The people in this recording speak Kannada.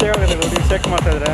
ಸೇವ್ ಆಗೋದಿಲ್ಲ ಚೆಕ್ ಮಾಡ್ತಾ ಇದ್ರೆ